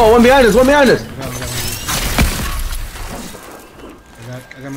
Oh, one behind us, one behind us. I got, I got, I got, I got my